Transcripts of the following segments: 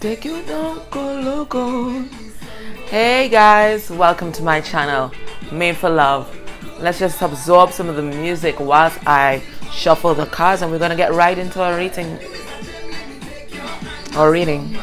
Take you go. Hey guys, welcome to my channel, Made for Love. Let's just absorb some of the music whilst I shuffle the cards and we're gonna get right into our reading. Our reading.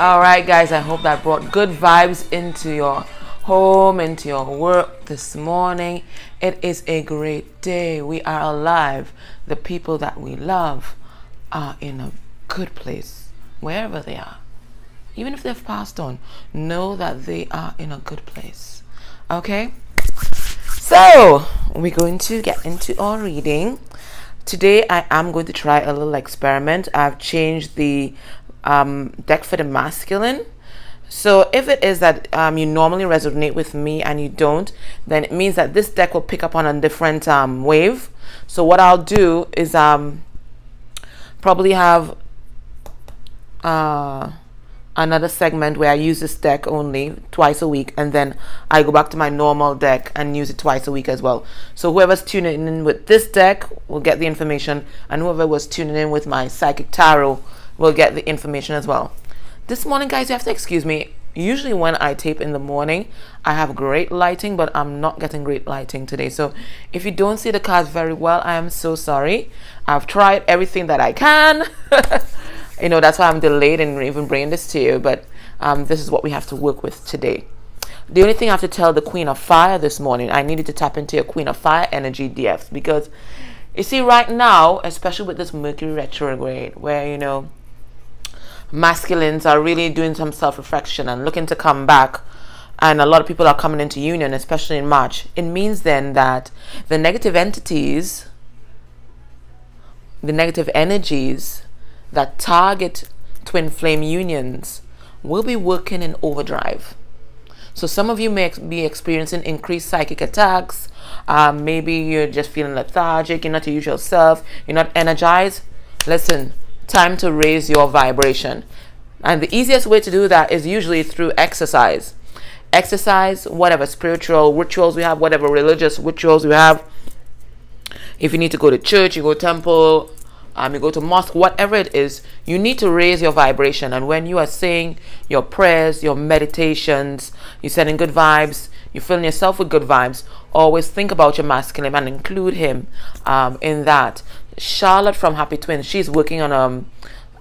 All right, guys, I hope that brought good vibes into your home, into your work this morning. It is a great day. We are alive. The people that we love are in a good place, wherever they are. Even if they've passed on, know that they are in a good place. Okay? So, we're going to get into our reading. Today, I am going to try a little experiment. I've changed the um, deck for the masculine. So if it is that um, you normally resonate with me and you don't, then it means that this deck will pick up on a different um, wave. So what I'll do is um, probably have uh, another segment where I use this deck only twice a week and then I go back to my normal deck and use it twice a week as well. So whoever's tuning in with this deck will get the information and whoever was tuning in with my Psychic Tarot will get the information as well. This morning, guys, you have to excuse me. Usually when I tape in the morning, I have great lighting, but I'm not getting great lighting today. So if you don't see the cards very well, I am so sorry. I've tried everything that I can. you know, that's why I'm delayed in even bringing this to you, but um, this is what we have to work with today. The only thing I have to tell the Queen of Fire this morning, I needed to tap into your Queen of Fire energy DFs because you see, right now, especially with this Mercury retrograde, where you know, masculines are really doing some self-reflection and looking to come back. And a lot of people are coming into union especially in march. It means then that the negative entities the negative energies that target twin flame unions will be working in overdrive. So some of you may be experiencing increased psychic attacks. Um, maybe you're just feeling lethargic you're not your usual self you're not energized. Listen time to raise your vibration. And the easiest way to do that is usually through exercise. Exercise, whatever spiritual rituals we have, whatever religious rituals we have. If you need to go to church, you go to temple, um, you go to mosque, whatever it is, you need to raise your vibration. And when you are saying your prayers, your meditations, you're sending good vibes, you're filling yourself with good vibes, always think about your masculine and include him um, in that. Charlotte from Happy Twins, she's working on a, um,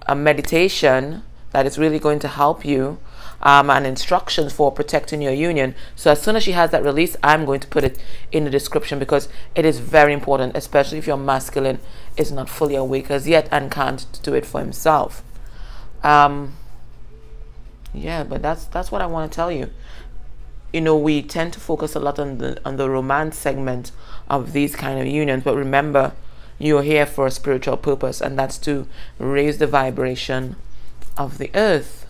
a meditation that is really going to help you um, and instructions for protecting your union. So as soon as she has that release, I'm going to put it in the description because it is very important, especially if your masculine is not fully awake as yet and can't do it for himself. Um, yeah, but that's that's what I want to tell you. You know, we tend to focus a lot on the on the romance segment of these kind of unions, but remember you're here for a spiritual purpose, and that's to raise the vibration of the earth.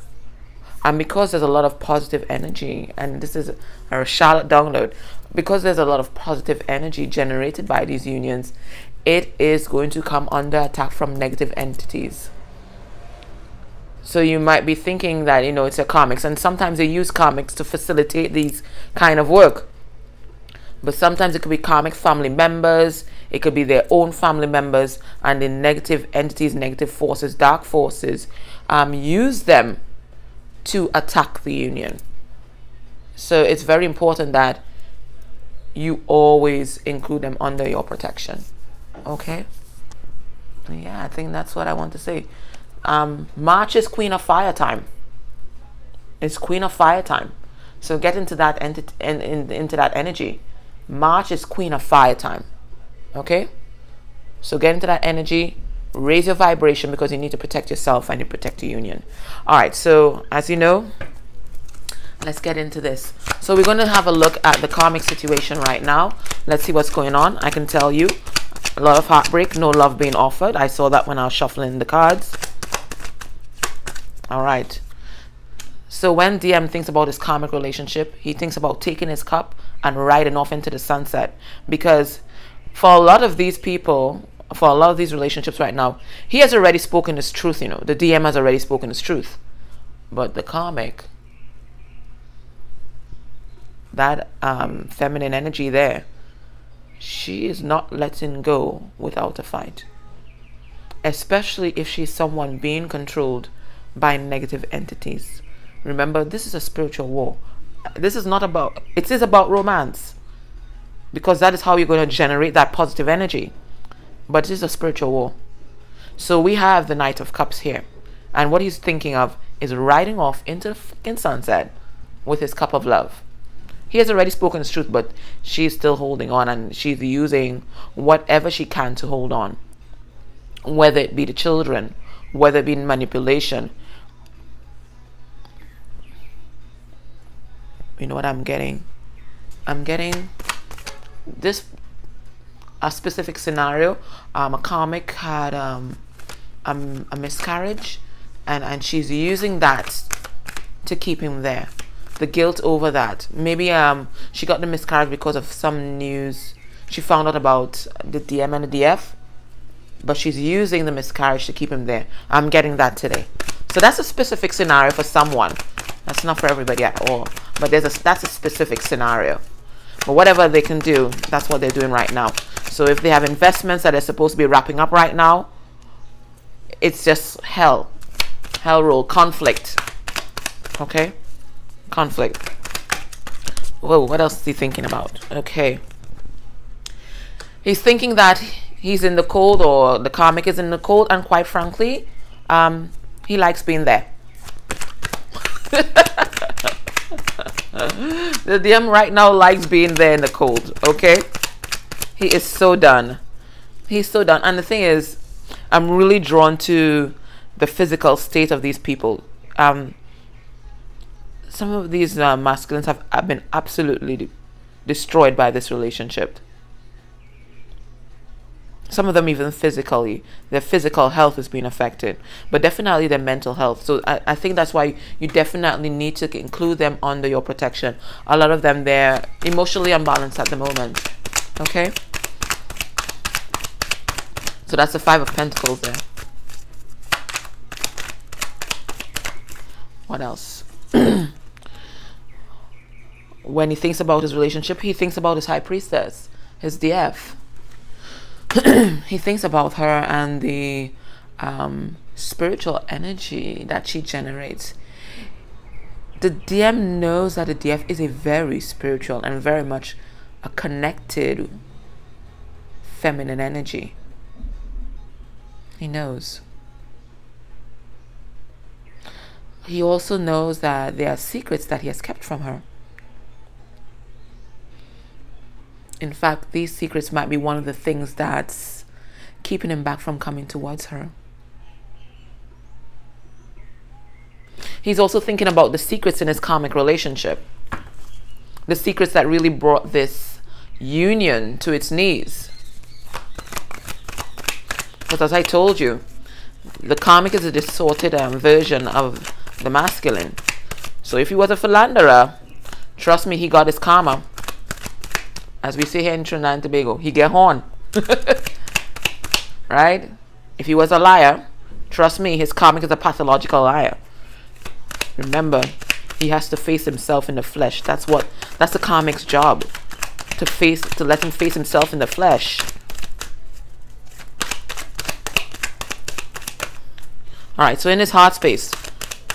And because there's a lot of positive energy, and this is a Charlotte download, because there's a lot of positive energy generated by these unions, it is going to come under attack from negative entities. So you might be thinking that, you know, it's a karmics, and sometimes they use karmics to facilitate these kind of work. But sometimes it could be karmic family members, it could be their own family members, and the negative entities, negative forces, dark forces um, use them to attack the union. So it's very important that you always include them under your protection. Okay? Yeah, I think that's what I want to say. Um, March is Queen of Fire time. It's Queen of Fire time. So get into that enti- in, in, into that energy. March is Queen of Fire time. Okay? So get into that energy, raise your vibration because you need to protect yourself and you protect the union. All right, so as you know, let's get into this. So we're going to have a look at the karmic situation right now. Let's see what's going on. I can tell you a lot of heartbreak, no love being offered. I saw that when I was shuffling the cards. All right. So when DM thinks about his karmic relationship, he thinks about taking his cup and riding off into the sunset. Because for a lot of these people, for a lot of these relationships right now, he has already spoken his truth, you know. The DM has already spoken his truth. But the karmic, that um, feminine energy there, she is not letting go without a fight. Especially if she's someone being controlled by negative entities. Remember, this is a spiritual war. This is not about, it is about romance. Because that is how you're going to generate that positive energy. But it is a spiritual war. So we have the Knight of Cups here. And what he's thinking of is riding off into the fucking sunset with his cup of love. He has already spoken his truth, but she's still holding on and she's using whatever she can to hold on. Whether it be the children, whether it be manipulation. You know what I'm getting? I'm getting this a specific scenario. Um, a karmic had um, a, a miscarriage, and and she's using that to keep him there. The guilt over that. Maybe um she got the miscarriage because of some news she found out about the DM and the DF, but she's using the miscarriage to keep him there. I'm getting that today. So that's a specific scenario for someone. That's not for everybody at all. But there's a that's a specific scenario. But whatever they can do, that's what they're doing right now. So if they have investments that are supposed to be wrapping up right now, it's just hell. Hell roll. Conflict. Okay? Conflict. Whoa, what else is he thinking about? Okay. He's thinking that he's in the cold or the karmic is in the cold and quite frankly, um, he likes being there. the DM right now likes being there in the cold, okay? He is so done. He's so done. And the thing is, I'm really drawn to the physical state of these people. Um, some of these uh, masculines have, have been absolutely de destroyed by this relationship. Some of them even physically, their physical health is being affected, but definitely their mental health. So I, I think that's why you definitely need to include them under your protection. A lot of them, they're emotionally unbalanced at the moment. Okay? So that's the Five of Pentacles there. What else? when he thinks about his relationship, he thinks about his High Priestess, his DF. he thinks about her and the um, spiritual energy that she generates. The DM knows that the DF is a very spiritual and very much a connected feminine energy. He knows. He also knows that there are secrets that he has kept from her. In fact, these secrets might be one of the things that's keeping him back from coming towards her. He's also thinking about the secrets in his karmic relationship. The secrets that really brought this union to its knees. But as I told you, the karmic is a distorted um, version of the masculine. So if he was a philanderer, trust me, he got his karma as we say here in Trinidad and Tobago, he get horn. right? If he was a liar, trust me, his karmic is a pathological liar. Remember, he has to face himself in the flesh. That's what that's the karmic's job. to face to let him face himself in the flesh. All right, so in his heart space,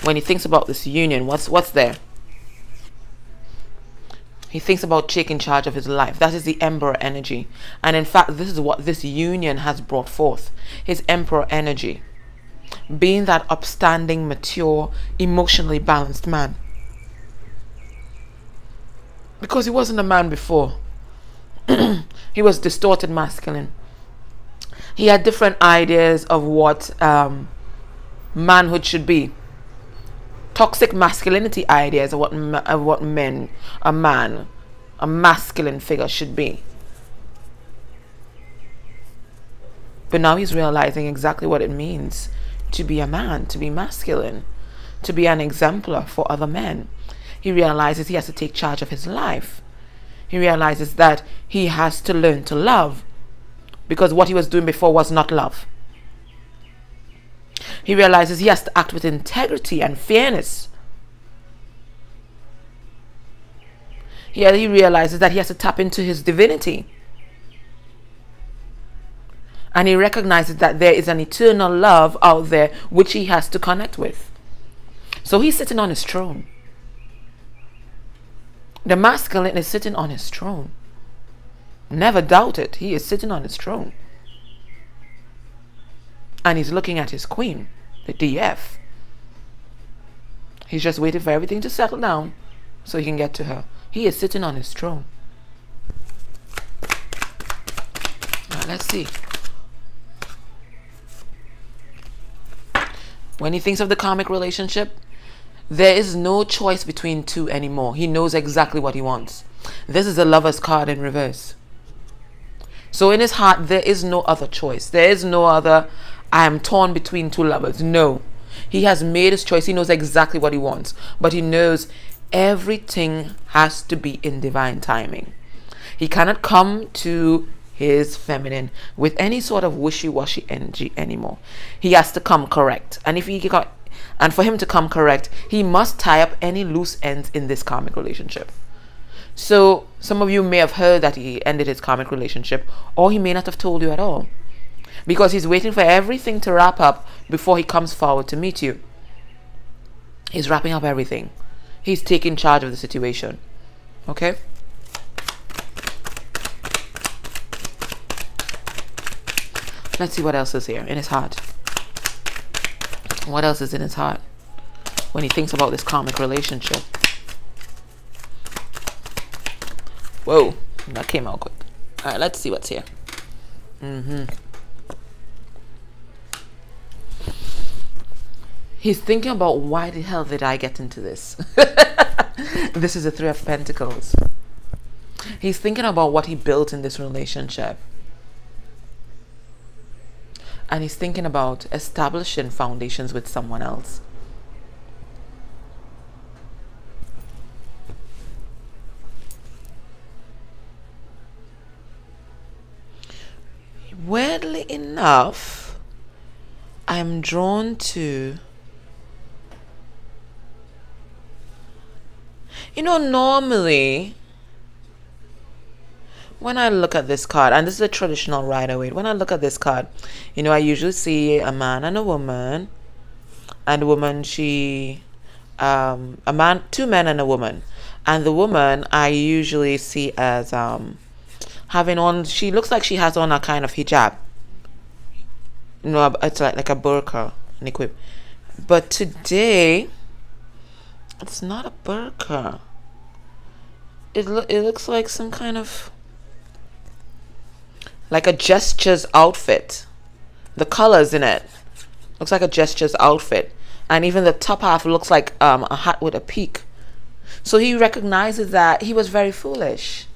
when he thinks about this union, what's what's there? He thinks about taking charge of his life. That is the emperor energy. And in fact, this is what this union has brought forth. His emperor energy. Being that upstanding, mature, emotionally balanced man. Because he wasn't a man before. he was distorted masculine. He had different ideas of what um, manhood should be. Toxic masculinity ideas of what of what men, a man, a masculine figure should be. But now he's realizing exactly what it means to be a man, to be masculine, to be an exemplar for other men. He realizes he has to take charge of his life. He realizes that he has to learn to love because what he was doing before was not love. He realizes he has to act with integrity and fairness. Here he realizes that he has to tap into his divinity. And he recognizes that there is an eternal love out there which he has to connect with. So he's sitting on his throne. The masculine is sitting on his throne. Never doubt it. He is sitting on his throne and he's looking at his queen, the DF. He's just waiting for everything to settle down so he can get to her. He is sitting on his throne. Now, let's see. When he thinks of the karmic relationship, there is no choice between two anymore. He knows exactly what he wants. This is a lover's card in reverse. So in his heart, there is no other choice. There is no other I am torn between two lovers. No. He has made his choice. He knows exactly what he wants. But he knows everything has to be in divine timing. He cannot come to his feminine with any sort of wishy-washy energy anymore. He has to come correct. And if he and for him to come correct, he must tie up any loose ends in this karmic relationship. So some of you may have heard that he ended his karmic relationship, or he may not have told you at all because he's waiting for everything to wrap up before he comes forward to meet you. He's wrapping up everything. He's taking charge of the situation. Okay? Let's see what else is here in his heart. What else is in his heart when he thinks about this karmic relationship? Whoa, that came out quick. All right, let's see what's here. Mm-hmm. He's thinking about why the hell did I get into this? this is a Three of Pentacles. He's thinking about what he built in this relationship. And he's thinking about establishing foundations with someone else. Weirdly enough, I'm drawn to You know, normally when I look at this card, and this is a traditional Rider-Waite, when I look at this card, you know, I usually see a man and a woman, and a woman, she, um, a man, two men and a woman, and the woman I usually see as um, having on, she looks like she has on a kind of hijab. You know, it's like like a burqa, a niqab. But today, it's not a burqa. It lo it looks like some kind of like a gestures outfit. The colors in it looks like a gestures outfit, and even the top half looks like um, a hat with a peak. So he recognizes that he was very foolish.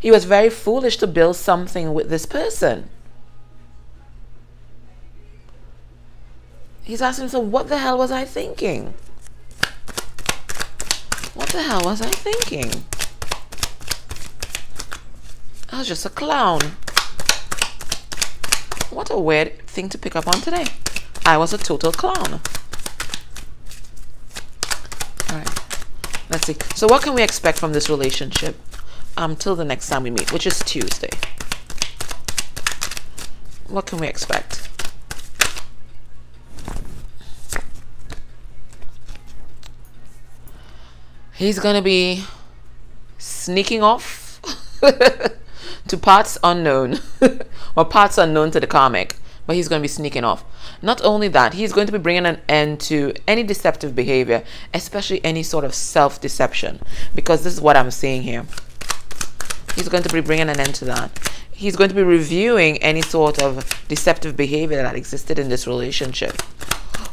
He was very foolish to build something with this person. He's asking himself, what the hell was I thinking? What the hell was I thinking? I was just a clown. What a weird thing to pick up on today. I was a total clown. Alright. Let's see. So what can we expect from this relationship? Um, until the next time we meet, which is Tuesday. What can we expect? He's gonna be sneaking off to parts unknown, or parts unknown to the karmic, but he's going to be sneaking off. Not only that, he's going to be bringing an end to any deceptive behavior, especially any sort of self deception, because this is what I'm seeing here. He's going to be bringing an end to that. He's going to be reviewing any sort of deceptive behavior that existed in this relationship.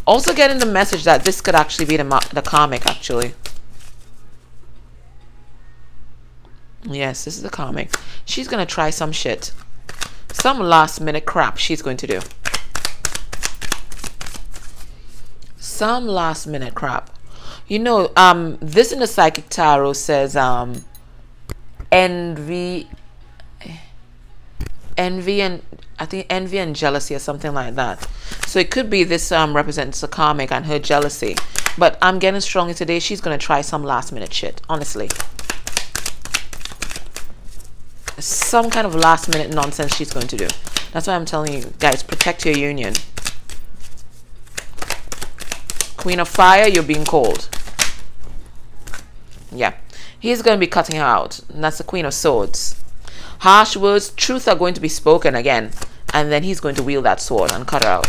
Also, getting the message that this could actually be the, the karmic, actually. Yes, this is a karmic. She's going to try some shit. Some last minute crap she's going to do. Some last minute crap. You know, um, this in the Psychic Tarot says um, envy, envy and I think envy and jealousy or something like that. So it could be this um, represents a karmic and her jealousy. But I'm getting stronger today. She's going to try some last minute shit, honestly some kind of last minute nonsense she's going to do. That's why I'm telling you guys, protect your union. Queen of Fire, you're being called. Yeah. He's going to be cutting her out. And that's the Queen of Swords. Harsh words, truth are going to be spoken again. And then he's going to wield that sword and cut her out.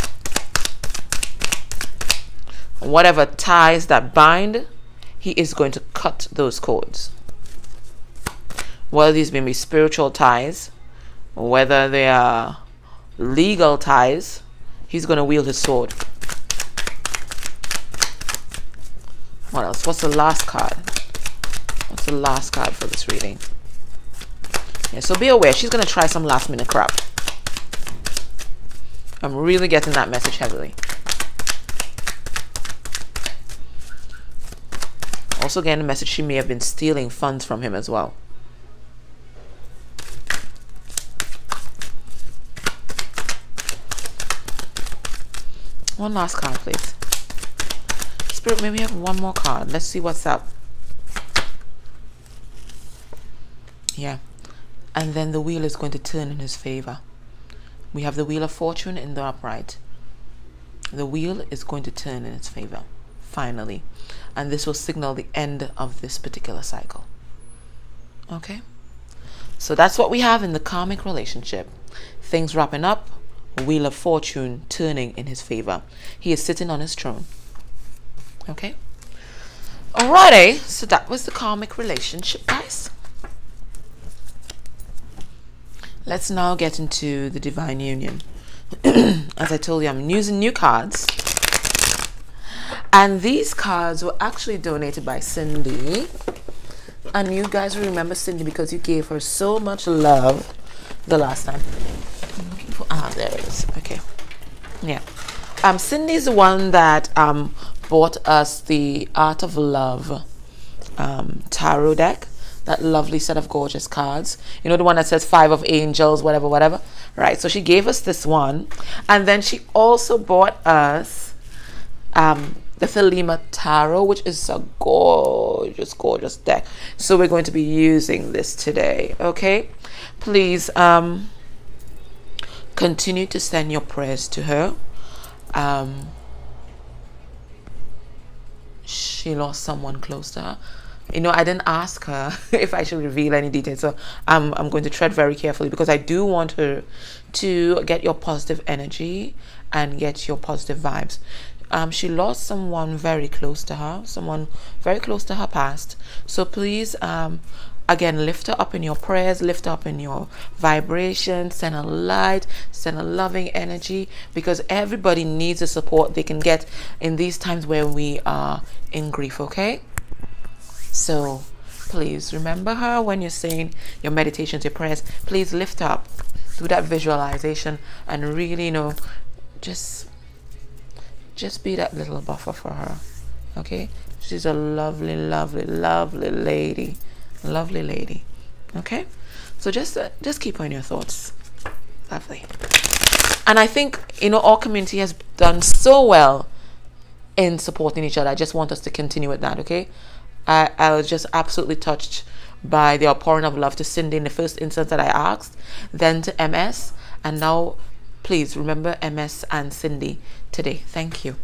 Whatever ties that bind, he is going to cut those cords whether these may be spiritual ties, whether they are legal ties, he's going to wield his sword. What else? What's the last card? What's the last card for this reading? Yeah, so be aware. She's going to try some last minute crap. I'm really getting that message heavily. Also getting a message she may have been stealing funds from him as well. One last card, please. Spirit, maybe we have one more card. Let's see what's up. Yeah. And then the wheel is going to turn in his favor. We have the wheel of fortune in the upright. The wheel is going to turn in its favor, finally. And this will signal the end of this particular cycle. Okay? So that's what we have in the karmic relationship. Things wrapping up, wheel of fortune turning in his favor. He is sitting on his throne. Okay? Alrighty, so that was the karmic relationship, guys. Let's now get into the divine union. As I told you, I'm using new cards. And these cards were actually donated by Cindy. And you guys remember Cindy because you gave her so much love the last time ah there it is. Okay. Yeah. Um cindy's the one that um bought us the art of love um tarot deck. That lovely set of gorgeous cards. You know the one that says five of angels whatever whatever? Right so she gave us this one. And then she also bought us um the Thelema Tarot, which is a gorgeous, gorgeous deck. So we're going to be using this today, okay? Please, um, continue to send your prayers to her. Um, she lost someone close to her. You know, I didn't ask her if I should reveal any details, so I'm, I'm going to tread very carefully because I do want her to get your positive energy and get your positive vibes. Um, she lost someone very close to her, someone very close to her past. So please um, again lift her up in your prayers lift up in your vibration send a light send a loving energy because everybody needs the support they can get in these times where we are in grief okay? So please remember her when you're saying your meditations your prayers. Please lift up. Do that visualization and really you know just just be that little buffer for her okay? She's a lovely lovely lovely lady lovely lady. Okay? So just uh, just keep on your thoughts. Lovely. And i think you know our community has done so well in supporting each other. I just want us to continue with that okay? I i was just absolutely touched by the outpouring of love to Cindy in the first instance that I asked, then to MS, and now please remember MS and Cindy today. Thank you.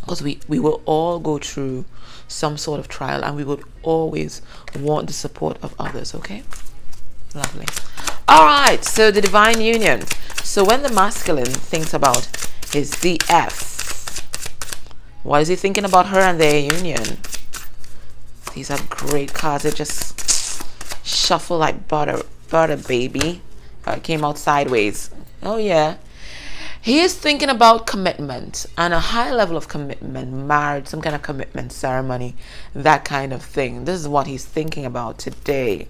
Because we, we will all go through some sort of trial and we would always want the support of others, okay? Lovely. All right, so the divine union. So when the masculine thinks about his DF, what is he thinking about her and their union? These are great cards. They just shuffle like butter, butter, baby. Uh, came out sideways. Oh yeah. He is thinking about commitment and a high level of commitment, marriage, some kind of commitment ceremony, that kind of thing. This is what he's thinking about today.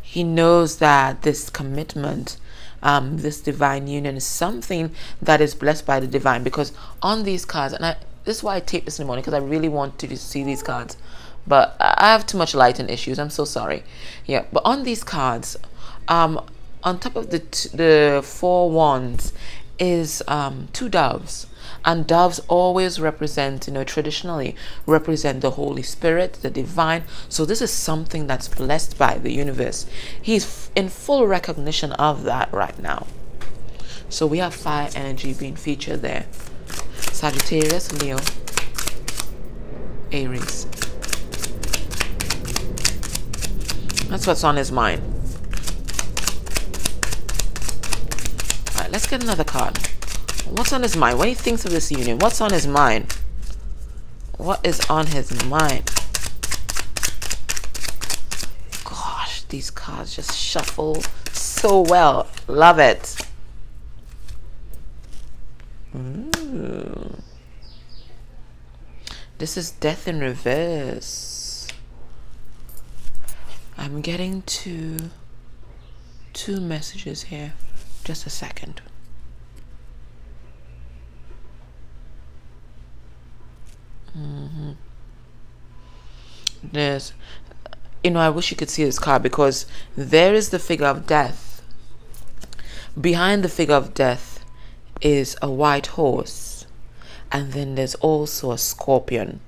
He knows that this commitment um, this divine union is something that is blessed by the divine because on these cards and I, this is why I tape this in the morning because I really want to see these cards but I have too much lighting issues I'm so sorry yeah but on these cards um, on top of the the four wands is um, two doves. And doves always represent you know traditionally represent the holy spirit the divine. So this is something that's blessed by the universe. He's in full recognition of that right now. So we have fire energy being featured there. Sagittarius leo aries. That's what's on his mind right let's get another card What's on his mind? When he thinks of this union, what's on his mind? What is on his mind? Gosh, these cards just shuffle so well. Love it. Ooh. This is death in reverse. I'm getting two two messages here. Just a second. Mm-hmm. There's, you know, I wish you could see this card because there is the figure of death. Behind the figure of death is a white horse, and then there's also a scorpion.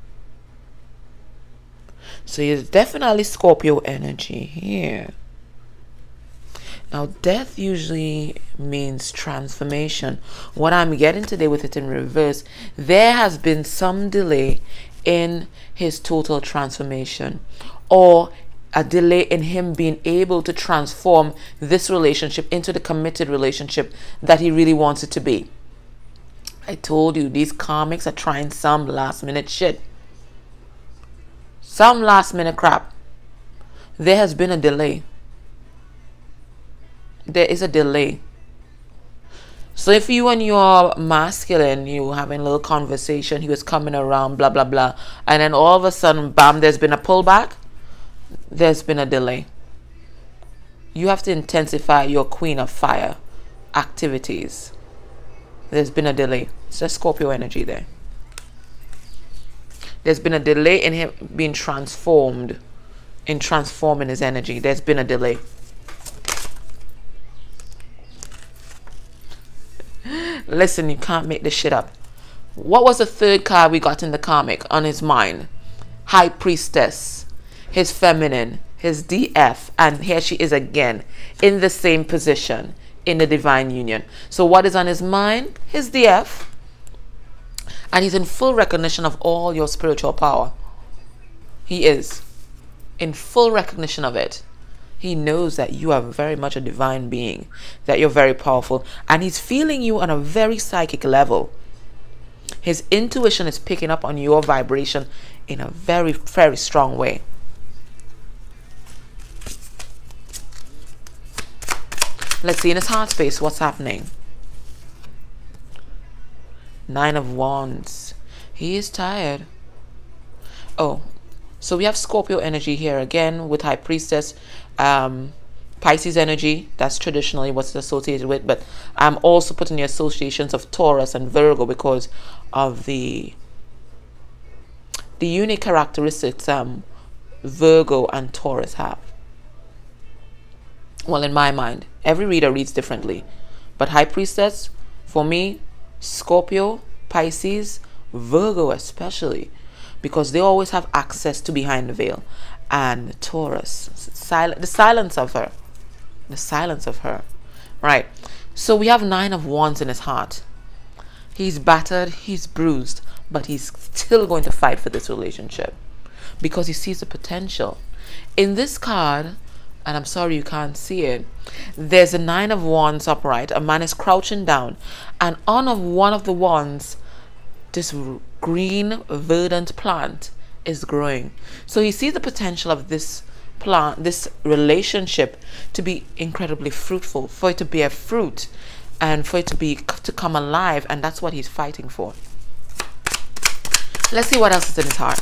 So there's definitely Scorpio energy here. Now, death usually means transformation. What I'm getting today with it in reverse, there has been some delay in his total transformation or a delay in him being able to transform this relationship into the committed relationship that he really wants it to be. I told you, these karmics are trying some last minute shit. Some last minute crap. There has been a delay there is a delay. So if you and your masculine, you having a little conversation, he was coming around, blah blah blah, and then all of a sudden, bam, there's been a pullback. There's been a delay. You have to intensify your queen of fire activities. There's been a delay. It's a Scorpio energy there. There's been a delay in him being transformed, in transforming his energy. There's been a delay. Listen, you can't make this shit up. What was the third card we got in the karmic on his mind? High Priestess, his feminine, his DF, and here she is again in the same position in the divine union. So, what is on his mind? His DF. And he's in full recognition of all your spiritual power. He is in full recognition of it. He knows that you are very much a divine being, that you're very powerful, and He's feeling you on a very psychic level. His intuition is picking up on your vibration in a very, very strong way. Let's see in his heart space what's happening. Nine of Wands. He is tired. Oh, so we have Scorpio energy here again with High Priestess um, Pisces energy, that's traditionally what's associated with, but I'm also putting the associations of Taurus and Virgo because of the the unique characteristics um, Virgo and Taurus have. Well, in my mind, every reader reads differently, but High Priestess, for me, Scorpio, Pisces, Virgo especially, because they always have access to behind the veil. And Taurus, silent, the silence of her, the silence of her, right? So we have nine of wands in his heart. He's battered, he's bruised, but he's still going to fight for this relationship because he sees the potential. In this card, and I'm sorry you can't see it, there's a nine of wands upright. A man is crouching down, and on of one of the wands, this green verdant plant is growing. So he sees the potential of this plant, this relationship to be incredibly fruitful, for it to bear fruit and for it to be to come alive and that's what he's fighting for. Let's see what else is in his heart.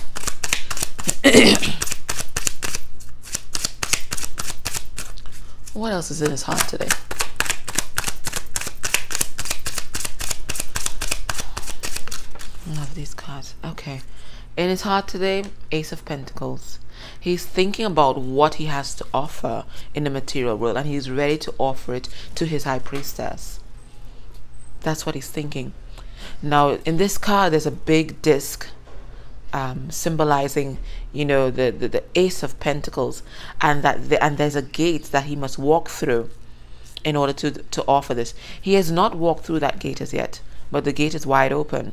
what else is in his heart today? love these cards. Okay. In his heart today, Ace of Pentacles. He's thinking about what he has to offer in the material world and he's ready to offer it to his high priestess. That's what he's thinking. Now, in this card, there's a big disc um, symbolizing, you know, the, the, the Ace of Pentacles, and that the, and there's a gate that he must walk through in order to to offer this. He has not walked through that gate as yet, but the gate is wide open.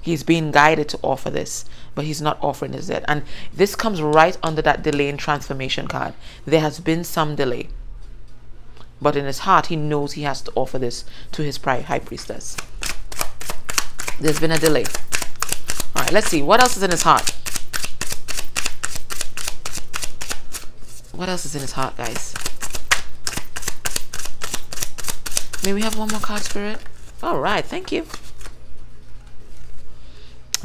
He's being guided to offer this, but he's not offering this yet. And this comes right under that delay in transformation card. There has been some delay. But in his heart, he knows he has to offer this to his high priestess. There's been a delay. All right, let's see. What else is in his heart? What else is in his heart, guys? May we have one more card, Spirit? All right, thank you.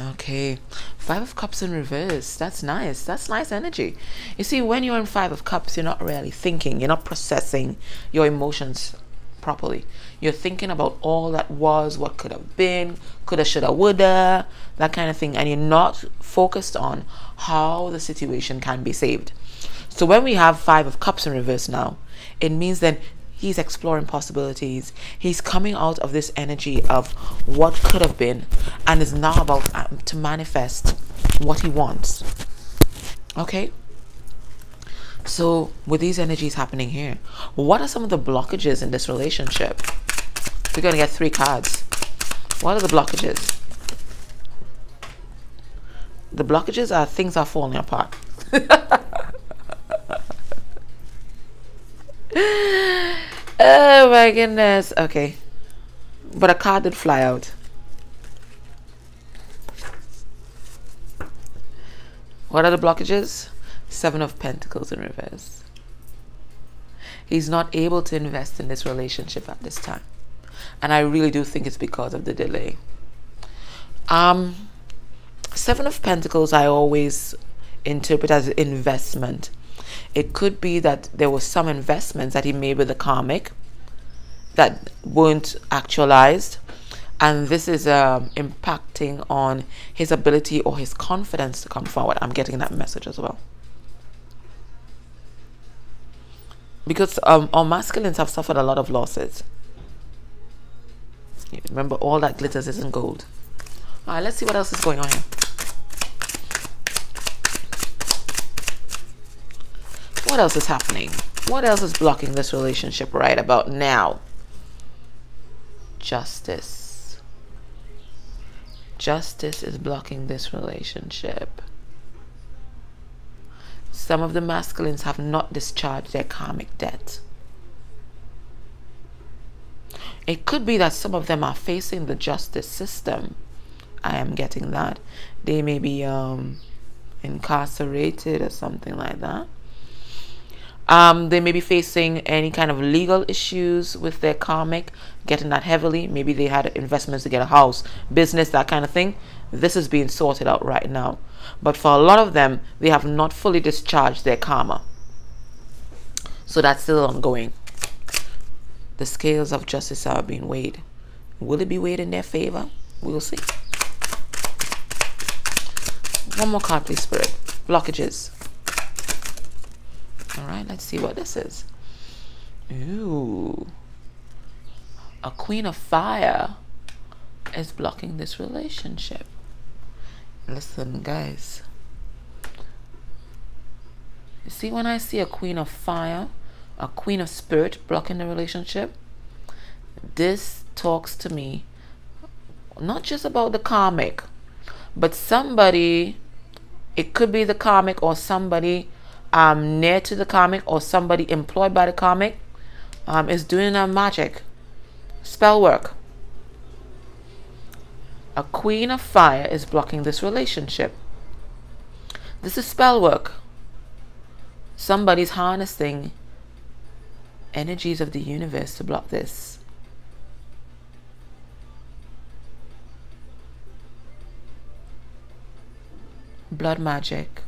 Okay. Five of Cups in reverse. That's nice. That's nice energy. You see, when you're in Five of Cups, you're not really thinking. You're not processing your emotions properly. You're thinking about all that was, what could have been, coulda, shoulda, woulda, that kind of thing. And you're not focused on how the situation can be saved. So when we have Five of Cups in reverse now, it means that He's exploring possibilities. He's coming out of this energy of what could have been and is now about um, to manifest what he wants. Okay? So, with these energies happening here, what are some of the blockages in this relationship? We're to get three cards. What are the blockages? The blockages are things are falling apart. oh my goodness. Okay. But a card did fly out. What are the blockages? Seven of Pentacles in reverse. He's not able to invest in this relationship at this time. And I really do think it's because of the delay. Um, Seven of Pentacles I always interpret as investment. It could be that there was some investments that he made with the karmic that weren't actualized and this is um, impacting on his ability or his confidence to come forward. I'm getting that message as well. Because um, our masculines have suffered a lot of losses. Remember, all that glitters isn't gold. All right, let's see what else is going on here. What else is happening? What else is blocking this relationship right about now? Justice. Justice is blocking this relationship. Some of the masculines have not discharged their karmic debt. It could be that some of them are facing the justice system. I am getting that. They may be um, incarcerated or something like that. Um, they may be facing any kind of legal issues with their karmic, getting that heavily. Maybe they had investments to get a house, business, that kind of thing. This is being sorted out right now. But for a lot of them, they have not fully discharged their karma. So that's still ongoing. The scales of justice are being weighed. Will it be weighed in their favor? We'll see. One more card, please, Spirit. Blockages. All right, let's see what this is. Ooh. A queen of fire is blocking this relationship. Listen, guys. You see, when I see a queen of fire, a queen of spirit blocking the relationship, this talks to me not just about the karmic, but somebody, it could be the karmic or somebody um, near to the karmic or somebody employed by the karmic um, is doing a magic, spell work. A queen of fire is blocking this relationship. This is spell work. Somebody's harnessing energies of the universe to block this. Blood magic.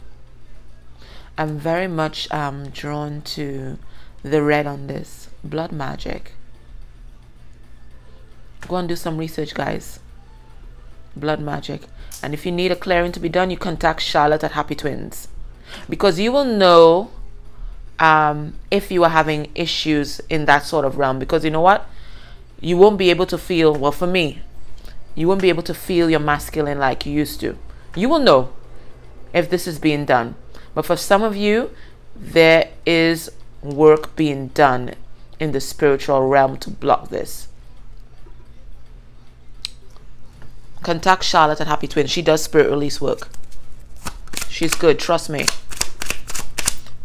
I'm very much um, drawn to the red on this. Blood magic. Go and do some research, guys. Blood magic. And if you need a clearing to be done, you contact Charlotte at Happy Twins. Because you will know um, if you are having issues in that sort of realm. Because you know what? You won't be able to feel, well, for me, you won't be able to feel your masculine like you used to. You will know if this is being done. But for some of you, there is work being done in the spiritual realm to block this. Contact Charlotte at Happy Twin. She does spirit release work. She's good, trust me.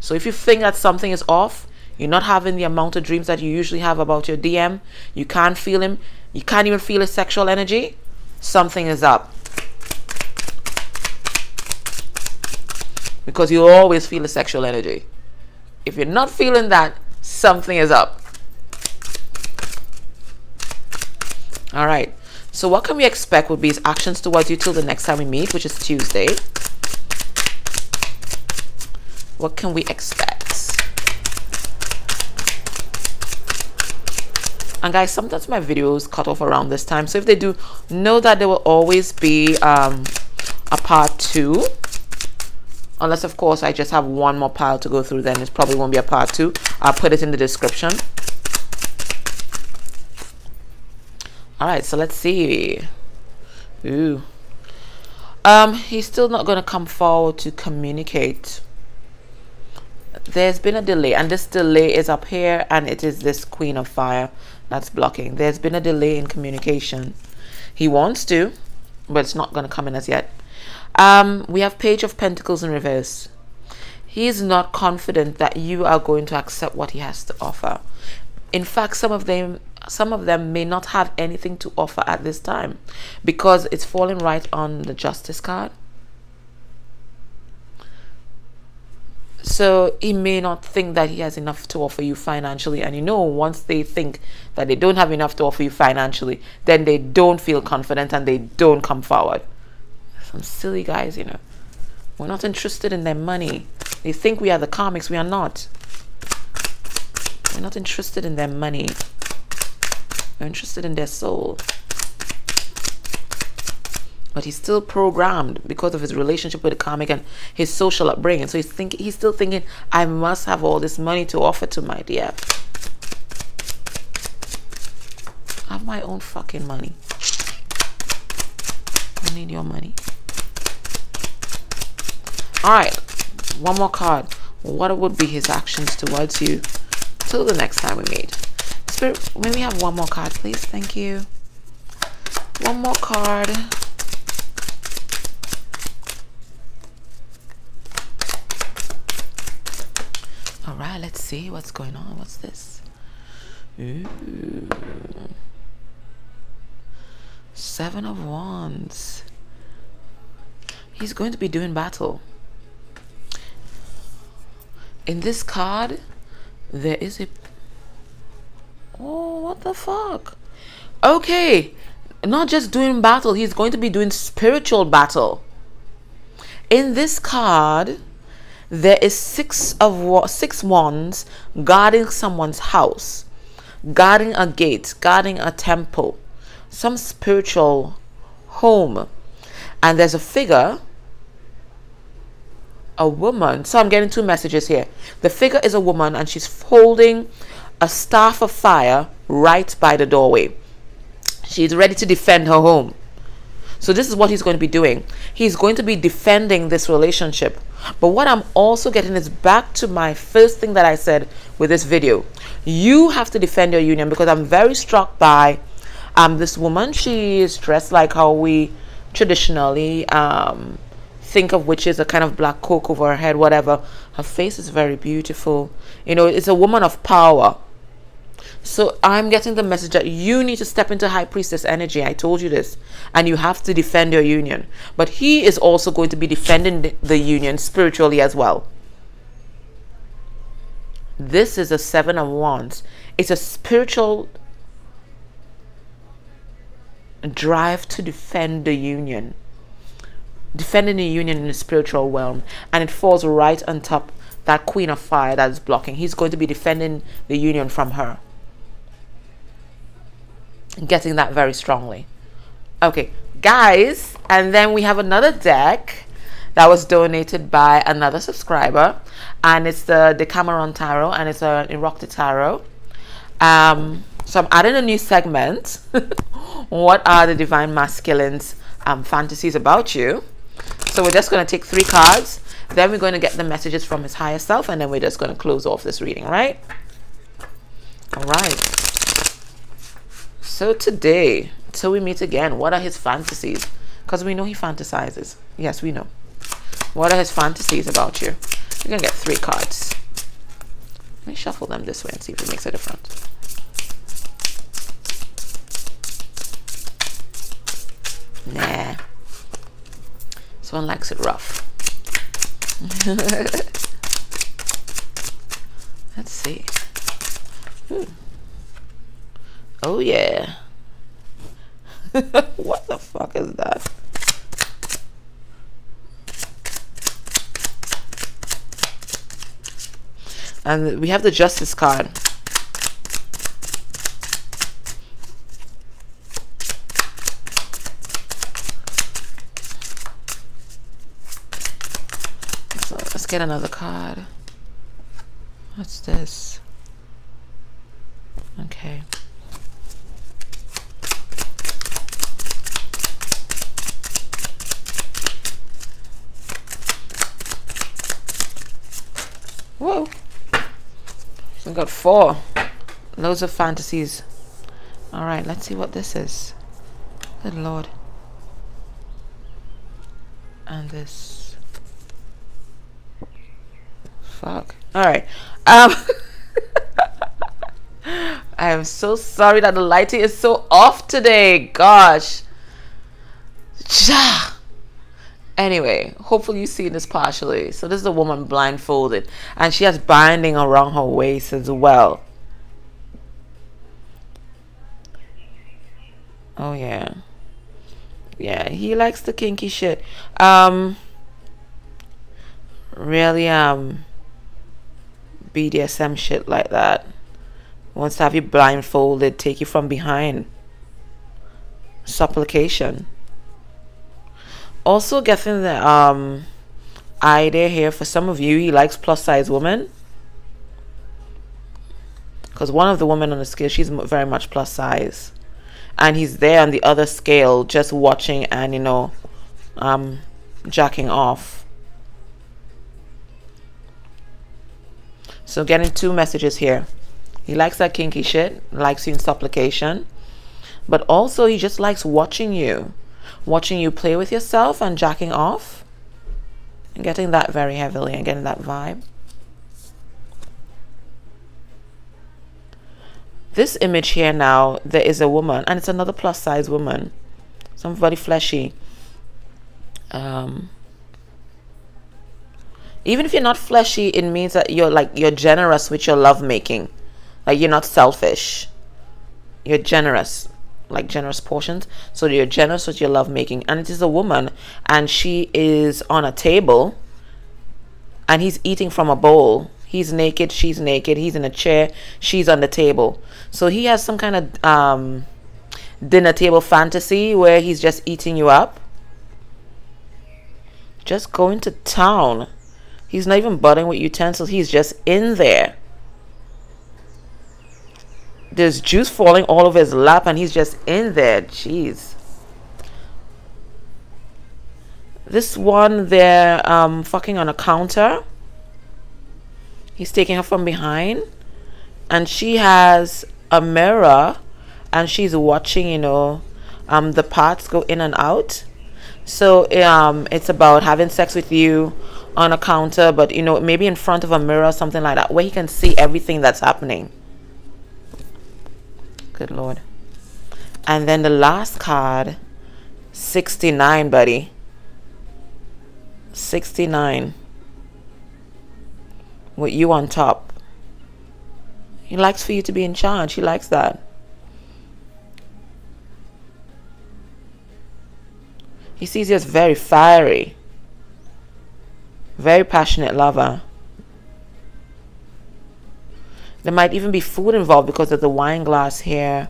So if you think that something is off, you're not having the amount of dreams that you usually have about your DM, you can't feel him, you can't even feel his sexual energy, something is up. Because you always feel a sexual energy. If you're not feeling that, something is up. All right. So what can we expect would be his actions towards you till the next time we meet, which is Tuesday. What can we expect? And guys, sometimes my videos cut off around this time. So if they do, know that there will always be um, a part two. Unless, of course, I just have one more pile to go through, then it probably won't be a part two. I'll put it in the description. All right, so let's see. Ooh. Um, he's still not going to come forward to communicate. There's been a delay, and this delay is up here, and it is this Queen of Fire that's blocking. There's been a delay in communication. He wants to, but it's not going to come in as yet. Um, we have Page of Pentacles in reverse. He is not confident that you are going to accept what he has to offer. In fact, some of them some of them may not have anything to offer at this time because it's falling right on the justice card. So he may not think that he has enough to offer you financially. And you know, once they think that they don't have enough to offer you financially, then they don't feel confident and they don't come forward. Some silly guys, you know. We're not interested in their money. They think we are the karmics. We are not. We're not interested in their money. We're interested in their soul. But he's still programmed because of his relationship with the karmic and his social upbringing. So he's thinking he's still thinking, I must have all this money to offer to my dear. I have my own fucking money. I need your money. Alright. One more card. What would be his actions towards you? Till the next time we meet. Spirit, may we have one more card, please? Thank you. One more card. All right, let's see what's going on. What's this? Ooh. Seven of Wands. He's going to be doing battle. In this card, there is a Oh, what the fuck? Okay, not just doing battle, he's going to be doing spiritual battle. In this card, there is six of six wands guarding someone's house, guarding a gate, guarding a temple, some spiritual home. And there's a figure, a woman. So I'm getting two messages here. The figure is a woman and she's holding a staff of fire right by the doorway. She's ready to defend her home. So this is what he's going to be doing. He's going to be defending this relationship. But what I'm also getting is back to my first thing that I said with this video. You have to defend your union because I'm very struck by um, this woman. She is dressed like how we traditionally um, think of witches, a kind of black cloak over her head, whatever. Her face is very beautiful. You know, it's a woman of power. So I'm getting the message that you need to step into high priestess energy. I told you this. And you have to defend your union. But he is also going to be defending the union spiritually as well. This is a seven of wands. It's a spiritual drive to defend the union. Defending the union in the spiritual realm. And it falls right on top that queen of fire that is blocking. He's going to be defending the union from her getting that very strongly. Okay, guys, and then we have another deck that was donated by another subscriber, and it's the Decameron Tarot, and it's a erotic Tarot. Um, so I'm adding a new segment. what are the divine masculines um, fantasies about you? So we're just going to take three cards. Then we're going to get the messages from his higher self, and then we're just going to close off this reading, right? All right. So today, till we meet again, what are his fantasies? Because we know he fantasizes. Yes, we know. What are his fantasies about you? You're going to get three cards. Let me shuffle them this way and see if it makes a difference. One likes it rough. Let's see. Hmm. Oh yeah. what the fuck is that? And we have the justice card. So let's get another card. What's this? Okay. Whoa. We got four. Loads of fantasies. Alright, let's see what this is. Good lord. And this. Fuck. Alright. Um I am so sorry that the lighting is so off today. Gosh. Anyway, hopefully you see this partially. So this is a woman blindfolded and she has binding around her waist as well. Oh yeah. Yeah, he likes the kinky shit. Um really um BDSM shit like that. Wants to have you blindfolded, take you from behind. Supplication also getting the um idea here for some of you he likes plus size women because one of the women on the scale she's very much plus size and he's there on the other scale just watching and you know um jacking off so getting two messages here he likes that kinky shit likes you in supplication but also he just likes watching you watching you play with yourself and jacking off and getting that very heavily and getting that vibe. This image here now, there is a woman and it's another plus size woman. Somebody fleshy. Um, even if you're not fleshy, it means that you're like, you're generous with your love making. Like you're not selfish. You're generous like generous portions. So you're generous with your love making and it is a woman and she is on a table and he's eating from a bowl. He's naked she's naked he's in a chair she's on the table. So he has some kind of um, dinner table fantasy where he's just eating you up. Just going to town he's not even budding with utensils. He's just in there. There's juice falling all over his lap and he's just in there. Jeez. this one they're um, fucking on a counter. He's taking her from behind. And she has a mirror and she's watching you know um, the parts go in and out. So um, it's about having sex with you on a counter but you know maybe in front of a mirror something like that where he can see everything that's happening. Good lord. And then the last card 69 buddy. 69 with you on top. He likes for you to be in charge. He likes that. He sees you as very fiery very passionate lover. There might even be food involved because of the wine glass here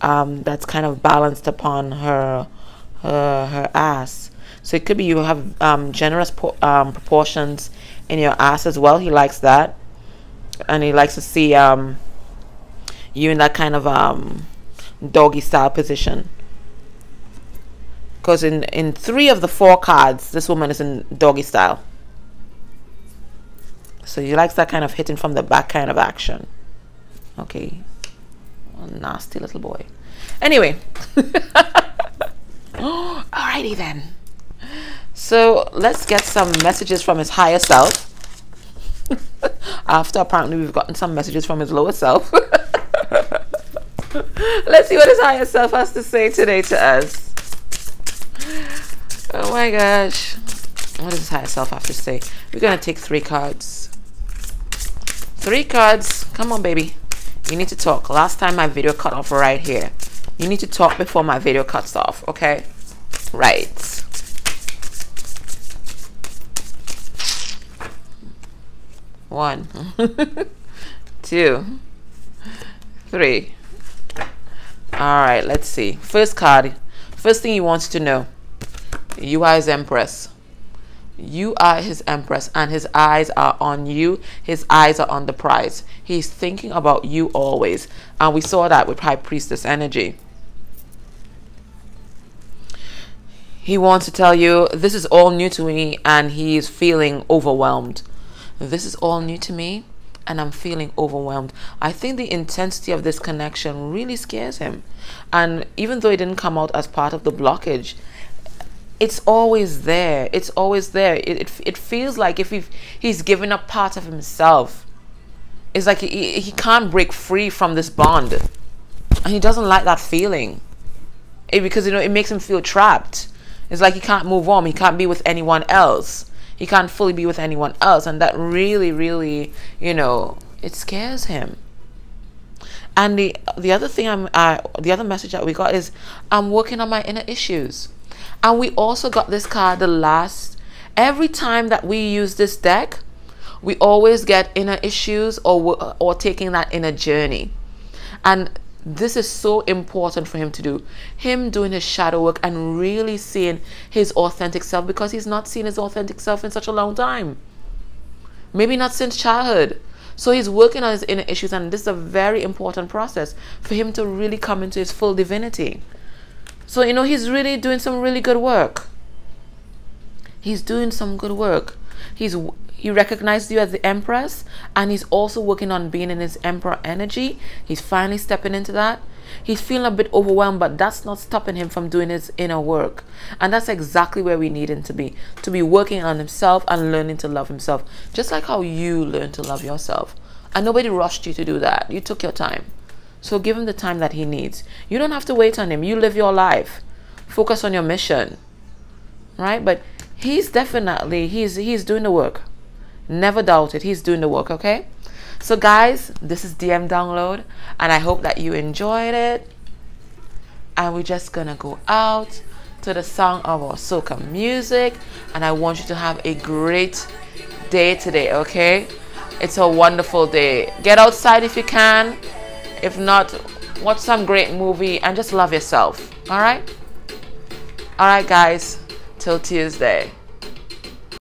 um, that's kind of balanced upon her her, her ass. So it could be you have um, generous um, proportions in your ass as well. He likes that. And he likes to see um, you in that kind of um, doggy style position. Because in in three of the four cards this woman is in doggy style so he likes that kind of hitting from the back kind of action okay nasty little boy Anyway. Alrighty then. So let's get some messages from his higher self. After apparently we've gotten some messages from his lower self. let's see what his higher self has to say today to us. Oh my gosh. What does his higher self have to say? We're going to take three cards. Three cards. Come on, baby. You need to talk. Last time my video cut off right here. You need to talk before my video cuts off, okay? Right. One, two, three. All right, let's see. First card. First thing he wants to know. You are his empress. You are his empress, and his eyes are on you. His eyes are on the prize. He's thinking about you always. And we saw that with High Priestess energy. He wants to tell you, this is all new to me, and he's feeling overwhelmed. This is all new to me, and I'm feeling overwhelmed. I think the intensity of this connection really scares him. And even though it didn't come out as part of the blockage, it's always there. It's always there. It, it, it feels like if he, he's given up part of himself, it's like he, he can't break free from this bond. And he doesn't like that feeling. It, because, you know, it makes him feel trapped. It's like he can't move on. He can't be with anyone else. He can't fully be with anyone else. And that really, really, you know, it scares him. And the the other thing I'm uh, the other message that we got is I'm working on my inner issues. And we also got this card the last every time that we use this deck, we always get inner issues or or taking that inner journey. And this is so important for him to do. Him doing his shadow work and really seeing his authentic self because he's not seen his authentic self in such a long time. Maybe not since childhood. So he's working on his inner issues, and this is a very important process for him to really come into his full divinity. So, you know, he's really doing some really good work. He's doing some good work. He's he recognized you as the empress and he's also working on being in his emperor energy. He's finally stepping into that. He's feeling a bit overwhelmed but that's not stopping him from doing his inner work. And that's exactly where we need him to be to be working on himself and learning to love himself just like how you learn to love yourself. And nobody rushed you to do that. You took your time so give him the time that he needs you don't have to wait on him you live your life focus on your mission right but he's definitely he's he's doing the work Never doubt it. He's doing the work, okay? So, guys, this is DM Download, and I hope that you enjoyed it. And we're just gonna go out to the song of our soca music, and I want you to have a great day today, okay? It's a wonderful day. Get outside if you can. If not, watch some great movie and just love yourself, all right? All right, guys, till Tuesday.